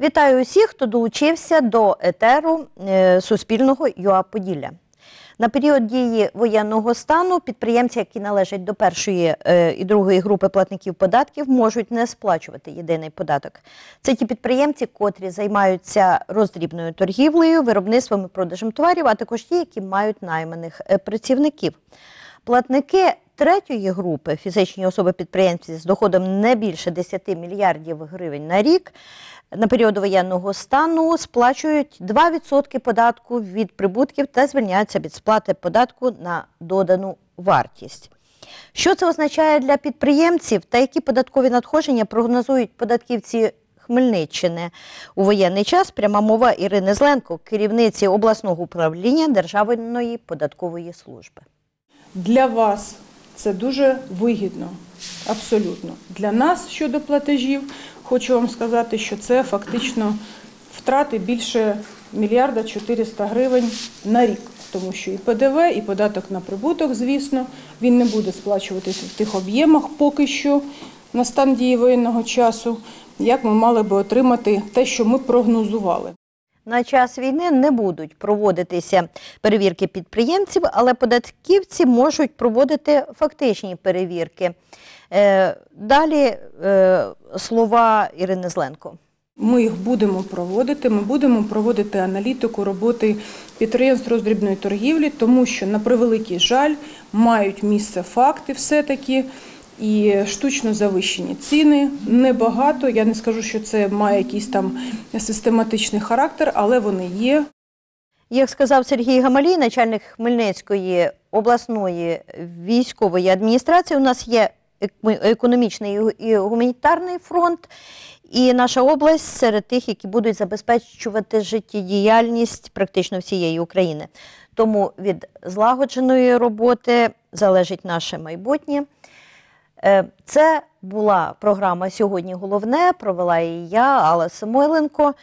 Вітаю усіх, хто долучився до етеру е, Суспільного ЮА Поділля. На період дії воєнного стану підприємці, які належать до першої е, і другої групи платників податків, можуть не сплачувати єдиний податок. Це ті підприємці, котрі займаються роздрібною торгівлею, виробництвом і продажем товарів, а також ті, які мають найманих е, працівників. Платники третьої групи фізичні особи-підприємці з доходом не більше 10 мільярдів гривень на рік на період воєнного стану сплачують 2% податку від прибутків та звільняються від сплати податку на додану вартість. Що це означає для підприємців та які податкові надходження прогнозують податківці Хмельниччини у воєнний час? Пряма мова Ірини Зленко, керівниці обласного управління Державної податкової служби. Для вас це дуже вигідно, абсолютно. Для нас щодо платежів, хочу вам сказати, що це фактично втрати більше мільярда 400 гривень на рік. Тому що і ПДВ, і податок на прибуток, звісно, він не буде сплачуватися в тих об'ємах поки що на стан дії воєнного часу, як ми мали би отримати те, що ми прогнозували. На час війни не будуть проводитися перевірки підприємців, але податківці можуть проводити фактичні перевірки. Е, Далі е, слова Ірини Зленко. Ми їх будемо проводити. Ми будемо проводити аналітику роботи підприємств роздрібної торгівлі, тому що, на превеликий жаль, мають місце факти все-таки. І штучно завищені ціни небагато. Я не скажу, що це має якийсь там систематичний характер, але вони є. Як сказав Сергій Гамалій, начальник Хмельницької обласної військової адміністрації, у нас є економічний і гуманітарний фронт, і наша область серед тих, які будуть забезпечувати життєдіяльність практично всієї України. Тому від злагодженої роботи залежить наше майбутнє. Е, Це була програма Сьогодні головне. Провела її я, Алла Самойленко.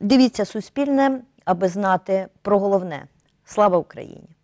Дивіться Суспільне, аби знати про головне. Слава Україні!